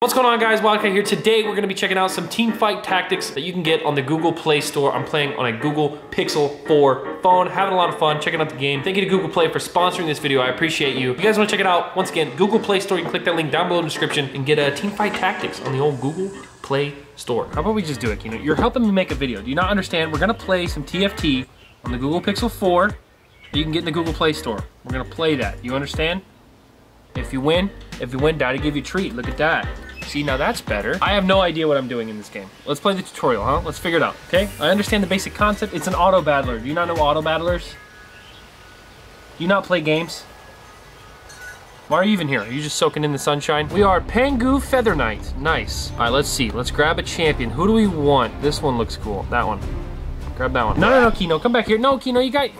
What's going on guys, Wildcat here. Today we're gonna be checking out some Teamfight Tactics that you can get on the Google Play Store. I'm playing on a Google Pixel 4 phone, having a lot of fun, checking out the game. Thank you to Google Play for sponsoring this video, I appreciate you. If you guys wanna check it out, once again, Google Play Store, you can click that link down below in the description and get a uh, Teamfight Tactics on the old Google Play Store. How about we just do it, Kino? You're helping me make a video. Do you not understand? We're gonna play some TFT on the Google Pixel 4 that you can get in the Google Play Store. We're gonna play that, you understand? If you win, if you win, Daddy give you a treat, look at that. See, now that's better. I have no idea what I'm doing in this game. Let's play the tutorial, huh? Let's figure it out, okay? I understand the basic concept. It's an auto battler. Do you not know auto battlers? Do you not play games? Why are you even here? Are you just soaking in the sunshine? We are Pengu Featherknight. Nice. All right, let's see. Let's grab a champion. Who do we want? This one looks cool. That one. Grab that one. No, no, no, Kino. Come back here. No, Kino, you got...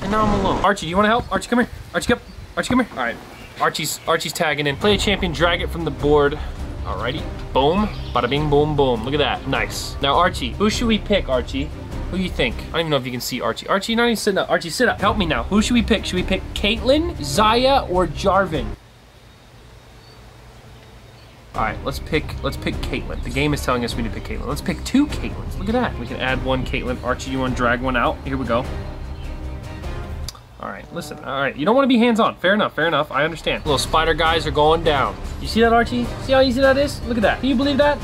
And now I'm alone. Archie, you want to help? Archie, come here. Archie, come. Archie, come here. All right. Archie's Archie's tagging in. Play a champion, drag it from the board. Alrighty. Boom. Bada bing, boom, boom. Look at that. Nice. Now, Archie, who should we pick, Archie? Who do you think? I don't even know if you can see Archie. Archie, not even sitting up. Archie, sit up. Help me now. Who should we pick? Should we pick Caitlyn, Xayah, or Jarvan? All right, let's pick let's pick Caitlyn. The game is telling us we need to pick Caitlyn. Let's pick two Caitlyns. Look at that. We can add one Caitlyn. Archie, you want to drag one out? Here we go. All right, listen, all right. You don't want to be hands-on. Fair enough, fair enough. I understand. Little spider guys are going down. You see that, Archie? See how easy that is? Look at that. Can you believe that?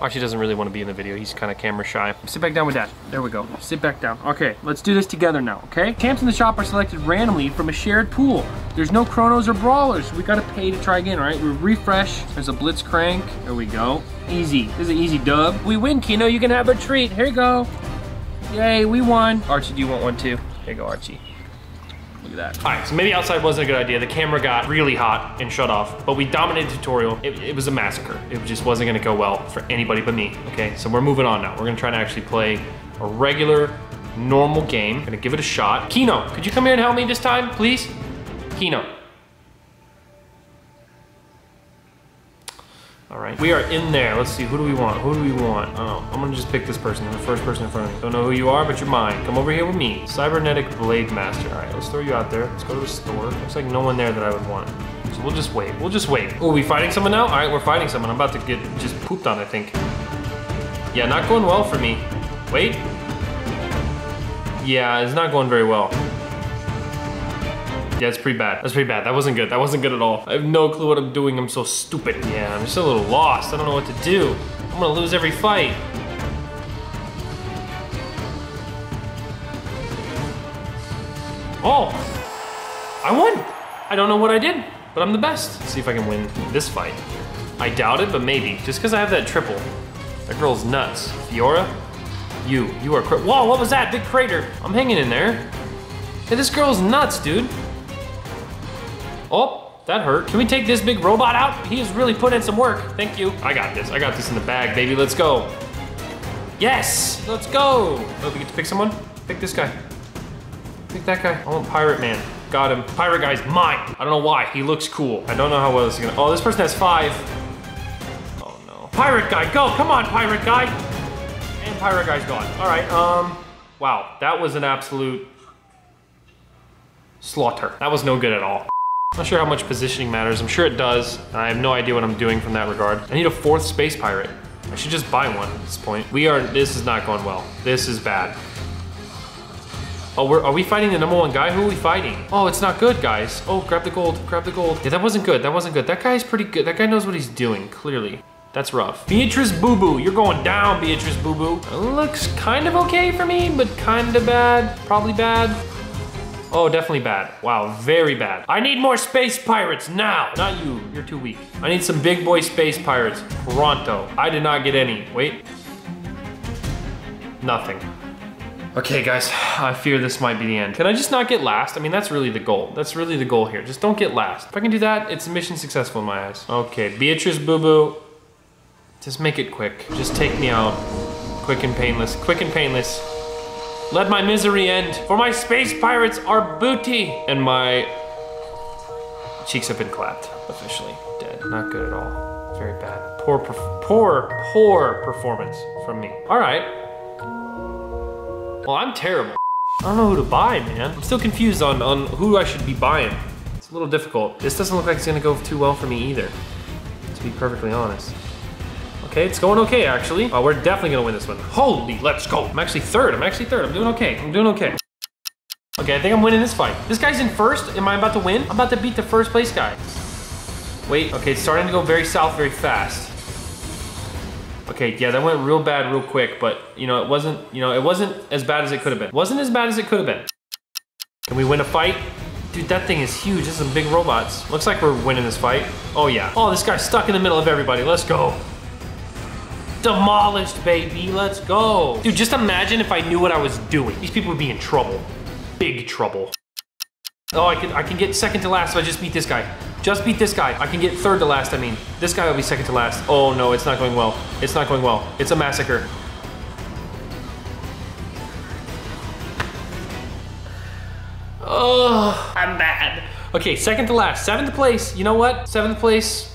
Archie doesn't really want to be in the video. He's kind of camera shy. Sit back down with dad. There we go. Sit back down. Okay, let's do this together now, okay? Camps in the shop are selected randomly from a shared pool. There's no chronos or brawlers. We gotta pay to try again, all right? We refresh. There's a Blitzcrank. There we go. Easy. This is an easy dub. We win, Kino. You can have a treat. Here you go. Yay, we won. Archie, do you want one too? Here you go, Archie. Look at that. All right, so maybe outside wasn't a good idea. The camera got really hot and shut off, but we dominated the tutorial. It, it was a massacre. It just wasn't gonna go well for anybody but me, okay? So we're moving on now. We're gonna try to actually play a regular, normal game. Gonna give it a shot. Kino, could you come here and help me this time, please? Kino. All right, we are in there. Let's see, who do we want? Who do we want? Oh, I'm gonna just pick this person, the first person in front of me. Don't know who you are, but you're mine. Come over here with me. Cybernetic Blademaster. All right, let's throw you out there. Let's go to the store. Looks like no one there that I would want. So we'll just wait. We'll just wait. Oh, we fighting someone now? All right, we're fighting someone. I'm about to get just pooped on, I think. Yeah, not going well for me. Wait. Yeah, it's not going very well. Yeah, it's pretty bad. That's pretty bad. That wasn't good. That wasn't good at all. I have no clue what I'm doing. I'm so stupid. Yeah, I'm just a little lost. I don't know what to do. I'm gonna lose every fight. Oh, I won. I don't know what I did, but I'm the best. Let's see if I can win this fight. I doubt it, but maybe. Just because I have that triple. That girl's nuts. Fiora, you, you are Whoa, what was that? Big crater. I'm hanging in there. Hey, this girl's nuts, dude. Oh, that hurt. Can we take this big robot out? He has really put in some work. Thank you. I got this. I got this in the bag, baby. Let's go. Yes, let's go. Oh, we get to pick someone? Pick this guy. Pick that guy. I want Pirate Man. Got him. Pirate guy's mine. I don't know why. He looks cool. I don't know how well this is gonna. Oh, this person has five. Oh no. Pirate guy, go. Come on, pirate guy. And pirate guy's gone. All right. Um. Wow, that was an absolute slaughter. That was no good at all. Not sure how much positioning matters. I'm sure it does. And I have no idea what I'm doing from that regard. I need a fourth space pirate. I should just buy one at this point. We are, this is not going well. This is bad. Oh, we're, are we fighting the number one guy? Who are we fighting? Oh, it's not good, guys. Oh, grab the gold, grab the gold. Yeah, that wasn't good, that wasn't good. That guy's pretty good. That guy knows what he's doing, clearly. That's rough. Beatrice Boo Boo, you're going down, Beatrice Boo Boo. Looks kind of okay for me, but kind of bad, probably bad. Oh, definitely bad. Wow, very bad. I need more space pirates now. Not you, you're too weak. I need some big boy space pirates, pronto. I did not get any. Wait. Nothing. Okay, guys, I fear this might be the end. Can I just not get last? I mean, that's really the goal. That's really the goal here. Just don't get last. If I can do that, it's mission successful in my eyes. Okay, Beatrice Boo Boo. Just make it quick. Just take me out. Quick and painless. Quick and painless. Let my misery end, for my space pirates are booty. And my cheeks have been clapped, officially. Dead, not good at all. Very bad. Poor, poor, poor performance from me. All right. Well, I'm terrible. I don't know who to buy, man. I'm still confused on, on who I should be buying. It's a little difficult. This doesn't look like it's gonna go too well for me either, to be perfectly honest. Okay, it's going okay, actually. Oh, we're definitely gonna win this one. Holy, let's go. I'm actually third, I'm actually third. I'm doing okay, I'm doing okay. Okay, I think I'm winning this fight. This guy's in first. Am I about to win? I'm about to beat the first place guy. Wait, okay, it's starting to go very south very fast. Okay, yeah, that went real bad real quick, but you know, it wasn't, you know, it wasn't as bad as it could have been. Wasn't as bad as it could have been. Can we win a fight? Dude, that thing is huge. Is some big robots. Looks like we're winning this fight. Oh yeah. Oh, this guy's stuck in the middle of everybody. Let's go. Demolished, baby. Let's go. Dude, just imagine if I knew what I was doing. These people would be in trouble. Big trouble. Oh, I can, I can get second to last if I just beat this guy. Just beat this guy. I can get third to last, I mean. This guy will be second to last. Oh no, it's not going well. It's not going well. It's a massacre. Oh, I'm bad. Okay, second to last. Seventh place. You know what? Seventh place.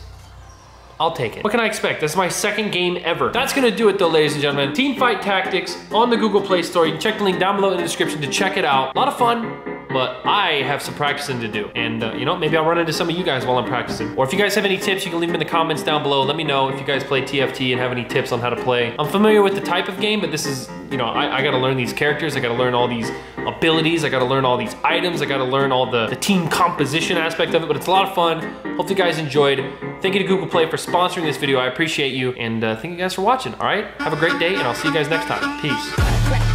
I'll take it. What can I expect? This is my second game ever. That's gonna do it though, ladies and gentlemen. Teamfight Tactics on the Google Play Store. You can check the link down below in the description to check it out. A lot of fun but I have some practicing to do. And uh, you know, maybe I'll run into some of you guys while I'm practicing. Or if you guys have any tips, you can leave them in the comments down below. Let me know if you guys play TFT and have any tips on how to play. I'm familiar with the type of game, but this is, you know, I, I gotta learn these characters. I gotta learn all these abilities. I gotta learn all these items. I gotta learn all the, the team composition aspect of it, but it's a lot of fun. Hope you guys enjoyed. Thank you to Google Play for sponsoring this video. I appreciate you. And uh, thank you guys for watching, all right? Have a great day, and I'll see you guys next time. Peace.